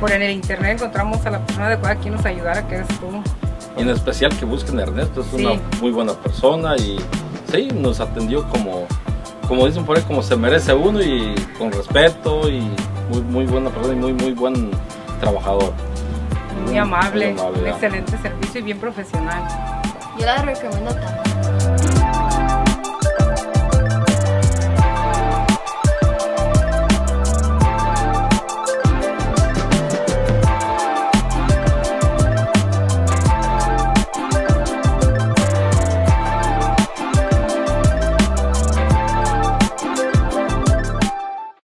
Por en el internet encontramos a la persona adecuada que nos ayudara, que eres tú. Y en especial que busquen a Ernesto, es una muy buena persona y sí, nos atendió como, como dicen por ahí, como se merece uno y con respeto y muy, muy buena persona y muy, muy buen trabajador. Muy amable, excelente servicio y bien profesional. Yo la recomiendo también.